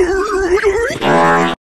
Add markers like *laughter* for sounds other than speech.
you *laughs*